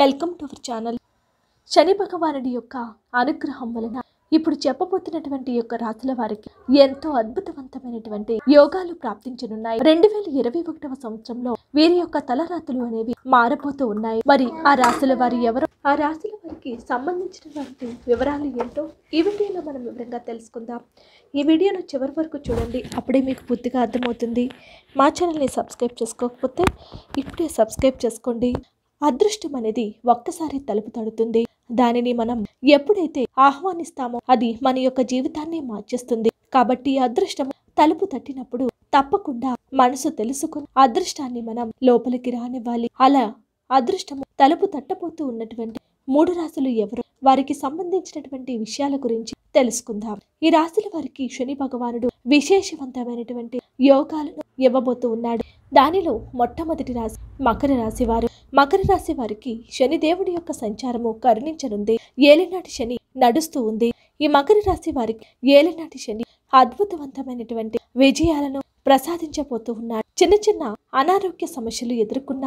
Welcome to our channel. Shani భగవానుడి యొక్క అనుగ్రహం వలన ఇప్పుడు చెప్పబోతున్నటువంటి యొక్క రాశుల వారికి ఎంతో అద్భుతవంతమైనటువంటి యోగాలు ప్రాప్తించనున్నాయి. రెండు వేల ఇరవై ఒకటవ సంవత్సరంలో వీరి యొక్క తలరాతులు అనేవి మారబోతూ ఉన్నాయి. మరి ఆ రాశుల వారి ఎవరు? ఆ రాశుల వారికి సంబంధించినటువంటి వివరాలు ఏంటో ఈ వీడియోలో మనం వివరంగా తెలుసుకుందాం. ఈ వీడియోను చివరి వరకు చూడండి. అప్పుడే మీకు పూర్తిగా అర్థమవుతుంది. మా ఛానల్ని సబ్స్క్రైబ్ చేసుకోకపోతే ఇప్పుడే సబ్స్క్రైబ్ చేసుకోండి. అదృష్టం అనేది ఒక్కసారి తలుపు తడుతుంది. దానిని మనం ఎప్పుడైతే ఆహ్వానిస్తామో అది మన యొక్క జీవితాన్ని మార్చేస్తుంది. కాబట్టి అదృష్టం తలుపు తట్టినప్పుడు తప్పకుండా మనసు తెలుసుకుని అదృష్టాన్ని మనం లోపలికి రానివ్వాలి. అలా అదృష్టము తలుపు తట్టబోతూ ఉన్నటువంటి మూడు రాశులు ఎవరు? వారికి సంబంధించినటువంటి విషయాల గురించి తెలుసుకుందాం. ఈ రాశుల వారికి శని భగవానుడు విశేషవంతమైనటువంటి యోగాలను ఇవ్వబోతూ ఉన్నాడు. దానిలో మొట్టమొదటి రాశి మకర రాశి వారు. మకర రాశి వారికి శని దేవుడి యొక్క సంచారము కరుణించనుంది. ఏలినాటి శని నడుస్తూ ఉంది. ఈ మకర రాశి వారికి ఏలినాటి శని అద్భుతవంతమైనటువంటి విజయాలను ప్రసాదించబోతూ ఉన్నాడు. చిన్న చిన్న అనారోగ్య సమస్యలు ఎదుర్కొన్న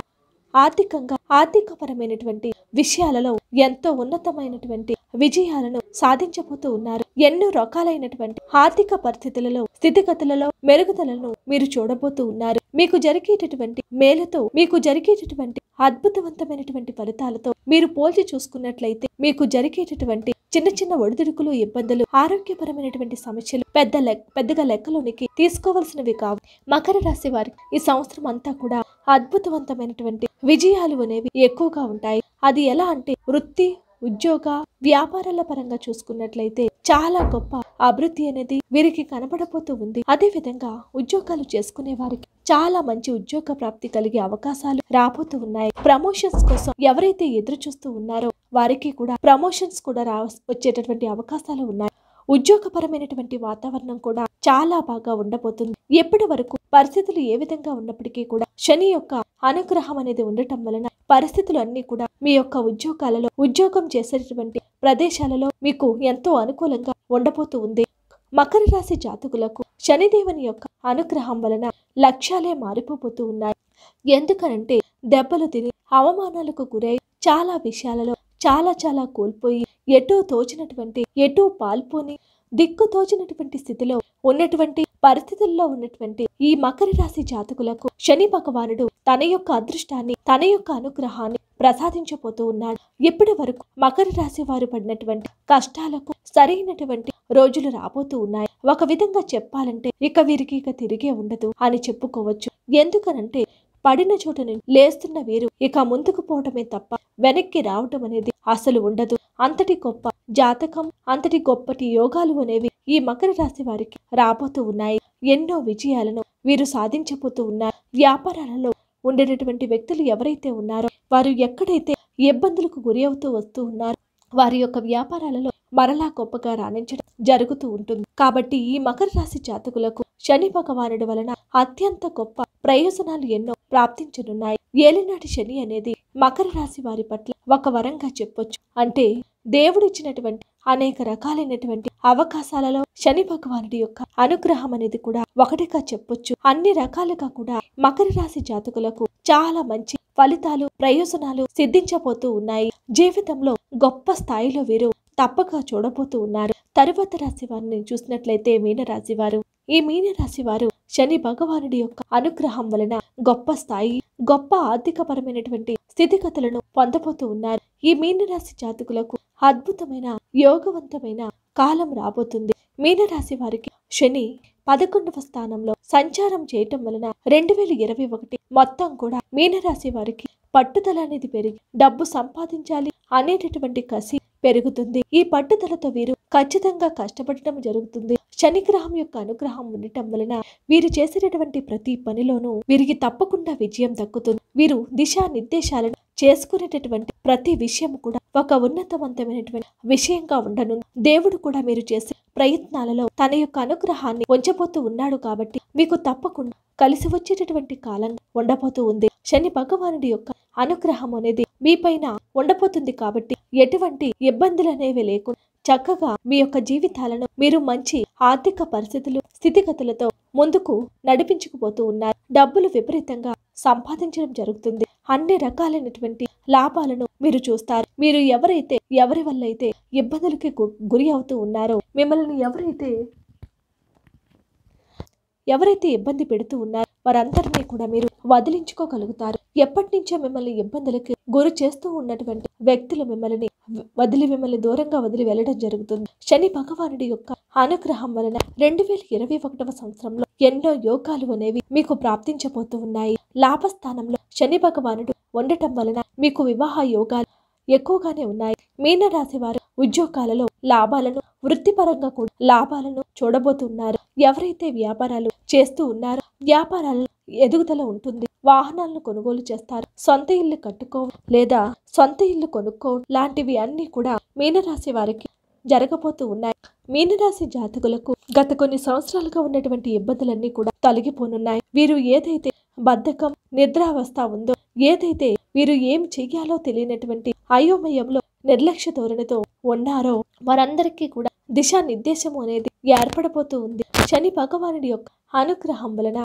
ఆర్థికంగా ఆర్థికపరమైనటువంటి విషయాలలో ఎంతో ఉన్నతమైనటువంటి విజయాలను సాధించబోతూ ఉన్నారు. ఎన్నో రకాలైనటువంటి ఆర్థిక పరిస్థితులలో స్థితిగతులలో మెరుగుదలను మీరు చూడబోతూ ఉన్నారు. మీకు జరిగేటటువంటి మేలుతో మీకు జరిగేటటువంటి అద్భుతవంతమైనటువంటి ఫలితాలతో మీరు పోల్చి చూసుకున్నట్లయితే మీకు జరిగేటటువంటి చిన్న చిన్న ఒడిదుడుకులు ఇబ్బందులు ఆరోగ్యపరమైనటువంటి సమస్యలు పెద్ద పెద్దగా లెక్కలోనికి తీసుకోవలసినవి కావు. మకర రాశి వారికి ఈ సంవత్సరం అంతా కూడా అద్భుతవంతమైనటువంటి విజయాలు అనేవి ఎక్కువగా ఉంటాయి. అది ఎలా అంటే వృత్తి ఉద్యోగ వ్యాపారాల పరంగా చూసుకున్నట్లయితే చాలా గొప్ప అభివృద్ధి అనేది వీరికి కనబడబోతూ ఉంది. అదే విధంగా ఉద్యోగాలు చేసుకునే వారికి చాలా మంచి ఉద్యోగ ప్రాప్తి కలిగే అవకాశాలు రాబోతూ ఉన్నాయి. ప్రమోషన్స్ కోసం ఎవరైతే ఎదురు చూస్తూ ఉన్నారో వారికి కూడా ప్రమోషన్స్ కూడా రా వచ్చేటటువంటి అవకాశాలు ఉన్నాయి. ఉద్యోగపరమైనటువంటి వాతావరణం కూడా చాలా బాగా ఉండబోతుంది. ఎప్పటి వరకు పరిస్థితులు ఏ విధంగా ఉన్నప్పటికీ కూడా శని యొక్క అనుగ్రహం అనేది ఉండటం వలన పరిస్థితులు అన్ని కూడా మీ యొక్క ఉద్యోగాలలో ఉద్యోగం చేసేటటువంటి ప్రదేశాలలో మీకు ఎంతో అనుకూలంగా ఉండబోతూ ఉంది. మకర రాశి జాతకులకు శనిదేవుని యొక్క అనుగ్రహం వలన లక్ష్యాలే మారిపోతూ ఉన్నాయి. ఎందుకనంటే దెబ్బలు తిని అవమానాలకు గురై చాలా విషయాలలో చాలా చాలా కోల్పోయి ఎటో తోచినటువంటి ఎటో పాల్పోని దిక్కు తోచినటువంటి స్థితిలో ఉన్నటువంటి పరిస్థితుల్లో ఉన్నటువంటి ఈ మకర రాశి జాతకులకు శని భగవానుడు తన యొక్క అదృష్టాన్ని తన యొక్క అనుగ్రహాన్ని ప్రసాదించబోతూ ఉన్నాడు. ఇప్పటి వరకు మకర రాశి వారు పడినటువంటి కష్టాలకు సరైనటువంటి రోజులు రాబోతూ ఉన్నాయి. ఒక విధంగా చెప్పాలంటే ఇక వీరికి ఇక తిరిగే ఉండదు అని చెప్పుకోవచ్చు. ఎందుకనంటే పడిన చోటుని లేస్తున్న వీరు ఇక ముందుకు పోవటమే తప్ప వెనక్కి రావటం అనేది అసలు ఉండదు. అంతటి గొప్ప జాతకం అంతటి గొప్పటి యోగాలు అనేవి ఈ మకర రాశి వారికి రాబోతూ ఉన్నాయి. ఎన్నో విజయాలను వీరు సాధించబోతూ ఉన్నారు. వ్యాపారాలలో ఉండేటటువంటి వ్యక్తులు ఎవరైతే ఉన్నారో వారు ఎక్కడైతే ఇబ్బందులకు గురి అవుతూ వస్తూ ఉన్నారో వారి యొక్క వ్యాపారాలలో మరలా గొప్పగా రాణించడం జరుగుతూ ఉంటుంది. కాబట్టి ఈ మకర రాశి జాతకులకు శని భగవానుడి వలన అత్యంత గొప్ప ప్రయోజనాలు ఎన్నో ప్రాప్తించనున్నాయి. ఏలినాటి శని అనేది మకర రాశి వారి పట్ల ఒక వరంగా చెప్పొచ్చు. అంటే దేవుడిచ్చినటువంటి అనేక రకాలైనటువంటి అవకాశాలలో శని భగవానుడి యొక్క అనుగ్రహం అనేది కూడా ఒకటిగా చెప్పొచ్చు. అన్ని రకాలుగా కూడా మకర రాశి జాతకులకు చాలా మంచి ఫలితాలు ప్రయోజనాలు సిద్ధించబోతూ ఉన్నాయి. జీవితంలో గొప్ప స్థాయిలో వీరు తప్పక చూడబోతూ ఉన్నారు. తరువాత రాశి వారిని చూసినట్లయితే మీనరాశి వారు. ఈ మీనరాశి వారు శని భగవానుడి యొక్క అనుగ్రహం వలన గొప్ప స్థాయి గొప్ప ఆర్థికపరమైనటువంటి స్థితిగతులను పొందబోతూ ఉన్నారు. ఈ మీనరాశి జాతకులకు అద్భుతమైన యోగవంతమైన కాలం రాబోతుంది. మీనరాశి వారికి శని పదకొండవ స్థానంలో సంచారం చేయటం వలన రెండు వేల ఇరవై ఒకటి మొత్తం కూడా మీనరాశి వారికి పట్టుదల అనేది పెరిగి డబ్బు సంపాదించాలి అనేటటువంటి కసి పెరుగుతుంది. ఈ పట్టుదలతో వీరు ఖచ్చితంగా కష్టపడటం జరుగుతుంది. శనిగ్రహం యొక్క అనుగ్రహం ఉండటం వలన వీరు చేసేటటువంటి ప్రతి పనిలోనూ వీరికి తప్పకుండా విజయం దక్కుతుంది. వీరు దిశా నిర్దేశాలను చేసుకునేటటువంటి ప్రతి విషయం కూడా ఒక ఉన్నతవంతమైనటువంటి విషయంగా ఉండను. దేవుడు కూడా మీరు చేసే ప్రయత్నాలలో తన యొక్క అనుగ్రహాన్ని ఉంచబోతూ ఉన్నాడు కాబట్టి మీకు తప్పకుండా కలిసి వచ్చేటటువంటి కాలం ఉండబోతూ ఉంది. శని భగవానుడి యొక్క అనుగ్రహం అనేది మీపైన ఉండబోతుంది కాబట్టి ఎటువంటి ఇబ్బందులు అనేవి లేకుండా చక్కగా మీ యొక్క జీవితాలను మీరు మంచి ఆర్థిక పరిస్థితులు స్థితిగతులతో ముందుకు నడిపించుకుపోతూ ఉన్నారు. డబ్బులు విపరీతంగా సంపాదించడం జరుగుతుంది. అన్ని రకాలైనటువంటి లాభాలను మీరు చూస్తారు. మీరు ఎవరైతే ఎవరి వల్ల అయితే ఇబ్బందులకి గు- గురి అవుతూ ఉన్నారో మిమ్మల్ని ఎవరైతే ఎవరైతే ఇబ్బంది పెడుతూ ఉన్నారో వారందరినీ కూడా మీరు వదిలించుకోగలుగుతారు. ఎప్పటి నుంచో మిమ్మల్ని ఇబ్బందులకి గురి చేస్తూ ఉన్నటువంటి వ్యక్తులు మిమ్మల్ని వదిలి మిమ్మల్ని దూరంగా వదిలి వెళ్ళడం జరుగుతుంది. శని భగవానుడి యొక్క అనుగ్రహం వలన రెండు వేల ఇరవై ఒకటవ సంవత్సరంలో ఎన్నో యోగాలు అనేవి మీకు ప్రాప్తించబోతూ ఉన్నాయి. లాభస్థానంలో శని భగవానుడు ఉండటం వలన మీకు వివాహ యోగాలు ఎక్కువగానే ఉన్నాయి. మీనరాశి వారు ఉద్యోగాలలో లాభాలను వృత్తిపరంగా కూడా లాభాలను చూడబోతున్నారు. ఎవరైతే వ్యాపారాలు చేస్తూ ఉన్నారో వ్యాపారాలలో ఎదుగుదల ఉంటుంది. వాహనాలను కొనుగోలు చేస్తారు. సొంత ఇల్లు కట్టుకో లేదా సొంత ఇల్లు కొనుక్కోవడం లాంటివి అన్ని కూడా మీనరాశి వారికి జరగబోతూ ఉన్నాయి. మీనరాశి జాతకులకు గత కొన్ని సంవత్సరాలుగా ఉన్నటువంటి ఇబ్బందులన్నీ కూడా తొలగిపోనున్నాయి. వీరు ఏదైతే బద్ధకం నిద్రావస్థ ఉందో ఏదైతే వీరు ఏం చెయ్యాలో తెలియనటువంటి అయోమయంలో నిర్లక్ష్య ధోరణితో ఉన్నారో వారందరికీ కూడా దిశానిర్దేశము అనేది ఏర్పడబోతూ ఉంది. శని భగవానుడి యొక్క అనుగ్రహం వలన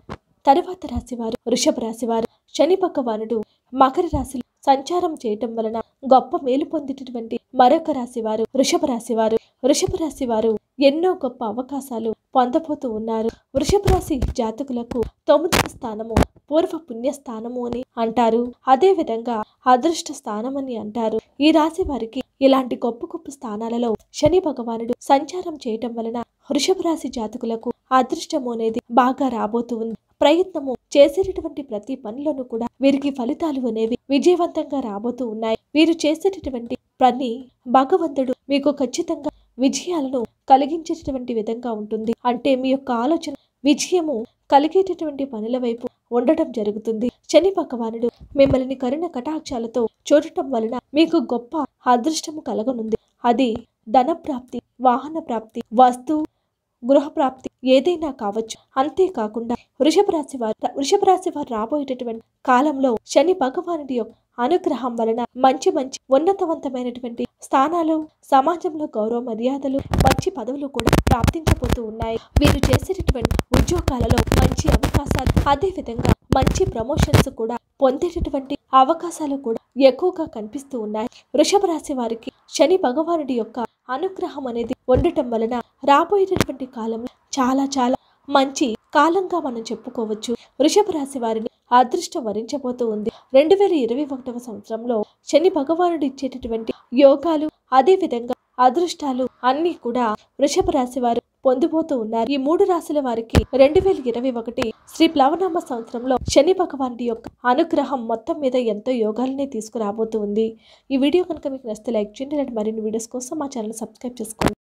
తరువాత రాశి వారు వృషభ రాశి వారు శని భగవానుడు మకర రాశిలో సంచారం చేయటం వలన గొప్ప మేలు పొందేటటువంటి మరొక రాశి వారు వృషభ రాశి వారు వృషభ రాశి వారు ఎన్నో గొప్ప అవకాశాలు పొందబోతూ ఉన్నారు. వృషభ రాశి జాతకులకు తొమ్మిదవ స్థానము పూర్వ పుణ్య స్థానము అని అంటారు. అదే విధంగా అదృష్ట స్థానం అని అంటారు. ఈ రాశి వారికి ఇలాంటి గొప్ప గొప్ప స్థానాలలో శని భగవానుడు సంచారం చేయటం వలన వృషభ రాశి జాతకులకు అదృష్టము అనేది బాగా రాబోతూ ఉంది. ప్రయత్నము చేసేటటువంటి ప్రతి పనులను కూడా వీరికి ఫలితాలు అనేవి విజయవంతంగా రాబోతూ ఉన్నాయి. వీరు చేసేటటువంటి పని భగవంతుడు మీకు ఖచ్చితంగా విజయాలను కలిగించేటటువంటి విధంగా ఉంటుంది. అంటే మీ యొక్క ఆలోచన విజయము కలిగేటటువంటి పనుల వైపు ఉండటం జరుగుతుంది. శని భగవానుడు మిమ్మల్ని కరుణ కటాక్షాలతో చూడటం వలన మీకు గొప్ప అదృష్టము కలగనుంది. అది ధన ప్రాప్తి వాహన ప్రాప్తి వస్తు గృహ ప్రాప్తి ఏదైనా కావచ్చు. అంతేకాకుండా వృషభ రాశి వారు వృషభ రాశి వారు రాబోయేటటువంటి కాలంలో శని భగవానుడి యొక్క అనుగ్రహం వలన మంచి మంచి ఉన్నతవంతమైనటువంటి స్థానాలు సమాజంలో గౌరవ మర్యాదలు మంచి పదవులు కూడా ప్రాప్తించబోతూ ఉన్నాయి. వీరు చేసేటటువంటి ఉద్యోగాలలో మంచి అవకాశాలు అదే విధంగా మంచి ప్రమోషన్స్ కూడా పొందేటటువంటి అవకాశాలు కూడా ఎక్కువగా కనిపిస్తూ ఉన్నాయి. వృషభ రాశి వారికి శని భగవానుడి యొక్క అనుగ్రహం అనేది ఉండటం వలన రాబోయేటటువంటి కాలంలో చాలా చాలా మంచి కాలంగా మనం చెప్పుకోవచ్చు. వృషభ రాశి వారిని అదృష్టం వరించబోతూ ఉంది. రెండు వేల ఇరవై ఒకటవ సంవత్సరంలో శని భగవానుడు ఇచ్చేటటువంటి యోగాలు అదే విధంగా అదృష్టాలు అన్ని కూడా వృషభ రాశి వారు పొందిపోతూ ఉన్నారు. ఈ మూడు రాశుల వారికి రెండు వేల ఇరవై ఒకటి శ్రీ ప్లవనామ సంవత్సరంలో శని భగవానుడి యొక్క అనుగ్రహం మొత్తం మీద ఎంతో యోగాలనే తీసుకురాబోతుంది ఈ వీడియో కనుక మీకు నచ్చితే లైక్ చేయండి. మరిన్ని వీడియోస్ కోసం మా ఛానల్ సబ్స్క్రైబ్ చేసుకోండి.